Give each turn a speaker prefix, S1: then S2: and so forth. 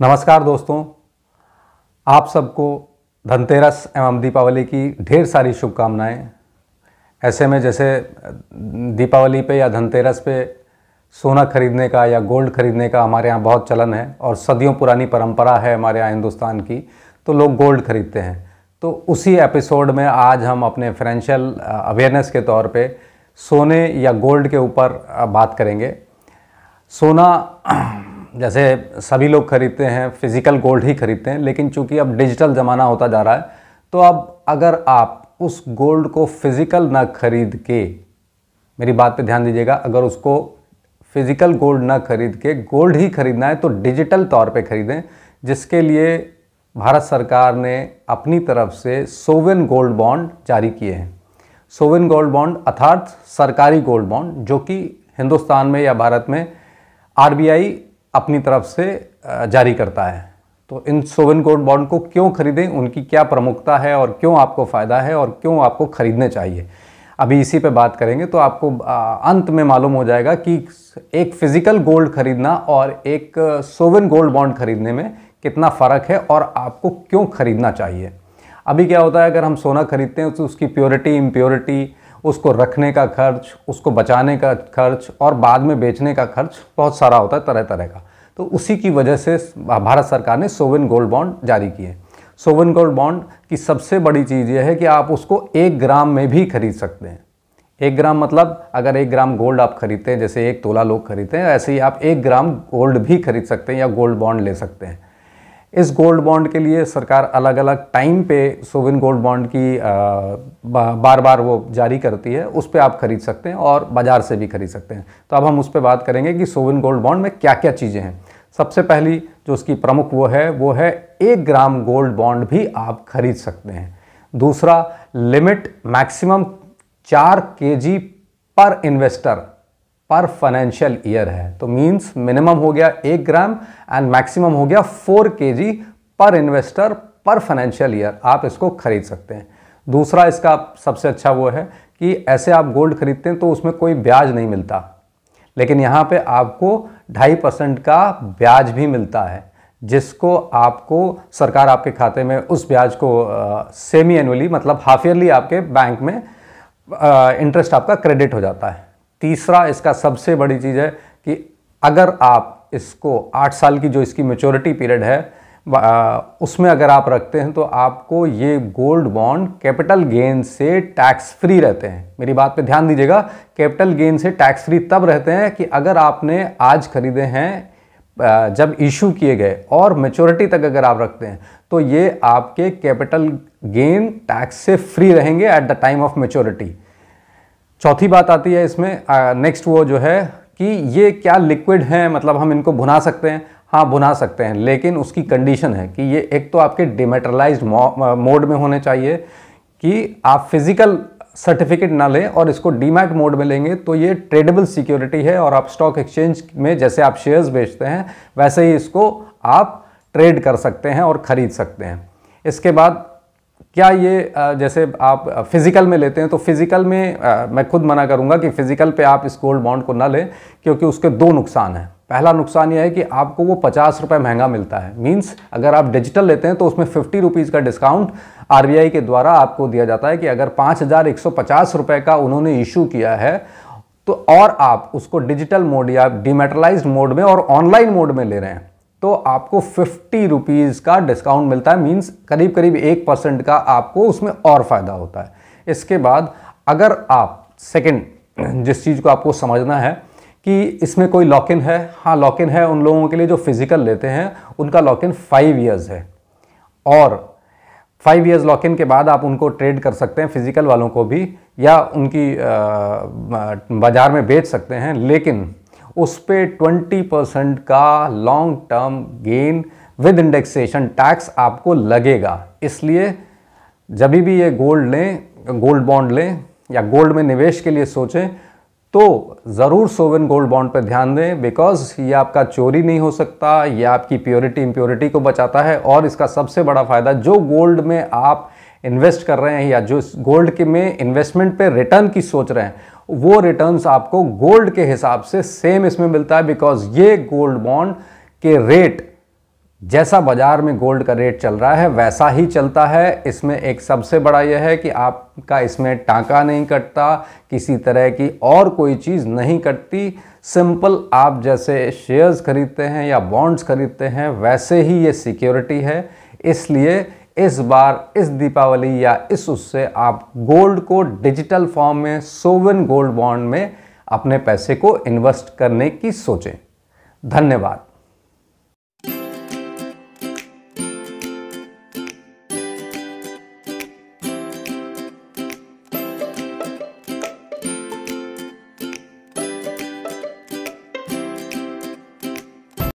S1: नमस्कार दोस्तों। आप सबको धनतेरस एवं दीपावली की ढेर सारी शुभकामनाएँ। ऐसे में जैसे दीपावली पे या धनतेरस पे सोना खरीदने का या गोल्ड खरीदने का हमारे यहाँ बहुत चलन है और सदियों पुरानी परंपरा है हमारे यहाँ हिंदुस्तान की तो लोग गोल्ड खरीदते हैं। तो उसी एपिसोड में आज हम अपने फाइनेंशियल अवेयरनेस के तौर पे सोने या गोल्ड के ऊपर बात करेंगे। सोना जैसे सभी लोग खरीदते हैं फ़िज़िकल गोल्ड ही खरीदते हैं, लेकिन चूँकि अब डिजिटल ज़माना होता जा रहा है तो अब अगर आप उस गोल्ड को फ़िज़िकल ना खरीद के, मेरी बात पे ध्यान दीजिएगा, अगर उसको फ़िज़िकल गोल्ड ना खरीद के गोल्ड ही खरीदना है तो डिजिटल तौर पे खरीदें, जिसके लिए भारत सरकार ने अपनी तरफ़ से सोवेन गोल्ड बॉन्ड जारी किए हैं। सोवेन गोल्ड बॉन्ड अर्थात सरकारी गोल्ड बॉन्ड जो कि हिंदुस्तान में या भारत में आरबीआई अपनी तरफ़ से जारी करता है। तो इन सोवन गोल्ड बॉन्ड को क्यों खरीदें? उनकी क्या प्रमुखता है और क्यों आपको फ़ायदा है और क्यों आपको खरीदने चाहिए? अभी इसी पे बात करेंगे तो आपको अंत में मालूम हो जाएगा कि एक फ़िज़िकल गोल्ड खरीदना और एक सोवन गोल्ड बॉन्ड खरीदने में कितना फ़र्क है और आपको क्यों खरीदना चाहिए। अभी क्या होता है, अगर हम सोना खरीदते हैं तो उसकी प्योरिटी, इम्प्योरिटी, उसको रखने का खर्च, उसको बचाने का खर्च और बाद में बेचने का खर्च बहुत सारा होता है तरह तरह का। तो उसी की वजह से भारत सरकार ने सोवन गोल्ड बॉन्ड जारी किए। सोवन गोल्ड बॉन्ड की सबसे बड़ी चीज़ यह है कि आप उसको एक ग्राम में भी खरीद सकते हैं। एक ग्राम मतलब अगर एक ग्राम गोल्ड आप खरीदते हैं, जैसे एक तोला लोग खरीदते हैं, ऐसे ही आप एक ग्राम गोल्ड भी खरीद सकते हैं या गोल्ड बॉन्ड ले सकते हैं। इस गोल्ड बॉन्ड के लिए सरकार अलग अलग टाइम पे सोविन गोल्ड बॉन्ड की बार बार वो जारी करती है, उस पर आप खरीद सकते हैं और बाज़ार से भी खरीद सकते हैं। तो अब हम उस पर बात करेंगे कि सोविन गोल्ड बॉन्ड में क्या क्या चीज़ें हैं। सबसे पहली जो उसकी प्रमुख वो है वो है एक ग्राम गोल्ड बॉन्ड भी आप खरीद सकते हैं। दूसरा, लिमिट मैक्सिमम चार के पर इन्वेस्टर, पर फाइनेंशियल ईयर है। तो मींस मिनिमम हो गया एक ग्राम एंड मैक्सिमम हो गया फोर के पर इन्वेस्टर, पर फाइनेंशियल ईयर आप इसको खरीद सकते हैं। दूसरा इसका सबसे अच्छा वो है कि ऐसे आप गोल्ड खरीदते हैं तो उसमें कोई ब्याज नहीं मिलता। लेकिन यहाँ पे आपको ढाई परसेंट का ब्याज भी मिलता है, जिसको आपको सरकार आपके खाते में उस ब्याज को सेमी एनुअली मतलब हाफ़ ईयरली आपके बैंक में इंटरेस्ट आपका क्रेडिट हो जाता है। तीसरा इसका सबसे बड़ी चीज़ है कि अगर आप इसको आठ साल की जो इसकी मेचोरिटी पीरियड है उसमें अगर आप रखते हैं तो आपको ये गोल्ड बॉन्ड कैपिटल गेन से टैक्स फ्री रहते हैं। मेरी बात पे ध्यान दीजिएगा, कैपिटल गेन से टैक्स फ्री तब रहते हैं कि अगर आपने आज खरीदे हैं जब इशू किए गए और मेचोरिटी तक अगर आप रखते हैं तो ये आपके कैपिटल गेन टैक्स से फ्री रहेंगे at the time of maturity चौथी बात आती है इसमें नेक्स्ट वो जो है कि ये क्या लिक्विड हैं मतलब हम इनको भुना सकते हैं। हाँ बुना सकते हैं, लेकिन उसकी कंडीशन है कि ये एक तो आपके डिमेटरलाइज मोड में होने चाहिए कि आप फ़िज़िकल सर्टिफिकेट ना लें और इसको डीमैट मोड में लेंगे तो ये ट्रेडेबल सिक्योरिटी है और आप स्टॉक एक्सचेंज में जैसे आप शेयर्स बेचते हैं, वैसे ही इसको आप ट्रेड कर सकते हैं और ख़रीद सकते हैं। इसके बाद क्या ये जैसे आप फ़िज़िकल में लेते हैं तो फ़िज़िकल में मैं खुद मना करूँगा कि फ़िज़िकल पे आप इस गोल्ड बॉन्ड को ना लें, क्योंकि उसके दो नुकसान हैं। पहला नुकसान यह है कि आपको वो पचास रुपये महँगा मिलता है। मींस अगर आप डिजिटल लेते हैं तो उसमें फिफ्टी रुपीज़ का डिस्काउंट आरबीआई के द्वारा आपको दिया जाता है कि अगर पाँच हज़ार एक सौ पचास रुपये का उन्होंने इशू किया है तो और आप उसको डिजिटल मोड या डिमेटलाइज मोड में और ऑनलाइन मोड में ले रहे हैं तो आपको फिफ्टी रुपीज़ का डिस्काउंट मिलता है। मीन्स करीब करीब एक परसेंट का आपको उसमें और फ़ायदा होता है। इसके बाद अगर आप सेकेंड जिस चीज़ को आपको समझना है कि इसमें कोई लॉक इन है? हाँ लॉक इन है उन लोगों के लिए जो फ़िज़िकल लेते हैं, उनका लॉक इन फाइव ईयर्स है। और फाइव ईयर्स लॉक इन के बाद आप उनको ट्रेड कर सकते हैं फ़िज़िकल वालों को भी, या उनकी बाज़ार में बेच सकते हैं, लेकिन उस पर ट्वेंटी परसेंट का long term gain with indexation tax आपको लगेगा। इसलिए जब भी ये गोल्ड लें गोल्ड बॉन्ड लें, या गोल्ड में निवेश के लिए सोचें तो ज़रूर सोवन गोल्ड बॉन्ड पर ध्यान दें बिकॉज़ ये आपका चोरी नहीं हो सकता, ये आपकी प्योरिटी इम्प्योरिटी को बचाता है, और इसका सबसे बड़ा फ़ायदा जो गोल्ड में आप इन्वेस्ट कर रहे हैं या जो गोल्ड के में इन्वेस्टमेंट पे रिटर्न की सोच रहे हैं, वो रिटर्न्स आपको गोल्ड के हिसाब से सेम इसमें मिलता है बिकॉज़ ये गोल्ड बॉन्ड के रेट जैसा बाज़ार में गोल्ड का रेट चल रहा है, वैसा ही चलता है। इसमें एक सबसे बड़ा यह है कि आपका इसमें टाका नहीं कटता, किसी तरह की और कोई चीज़ नहीं कटती। सिंपल आप जैसे शेयर्स खरीदते हैं या बॉन्ड्स खरीदते हैं, वैसे ही ये सिक्योरिटी है। इसलिए इस बार, इस दीपावली या इस उससे आप गोल्ड को डिजिटल फॉर्म में, सोवन गोल्ड बॉन्ड में अपने पैसे को इन्वेस्ट करने की सोचें। धन्यवाद।